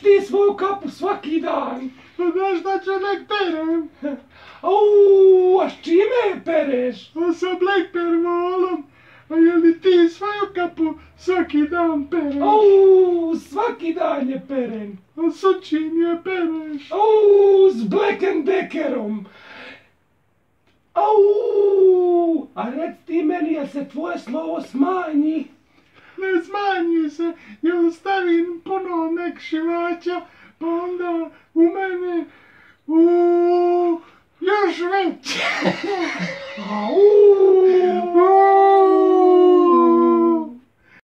ti svoju kapu svaki dan? Pa znaš šta ću nek perem? Au, a s čime je pereš? A sa black pervolom. A je li ti svoju kapu svaki dan pereš? Au, svaki dan je peren. A sa čim je pereš? Au, s Black and Deckerom. Au, a rec ti meni, jel se tvoje slovo smanji? Ne smanji se, ja stavim puno mekšivača, pa onda u mene, u još veće.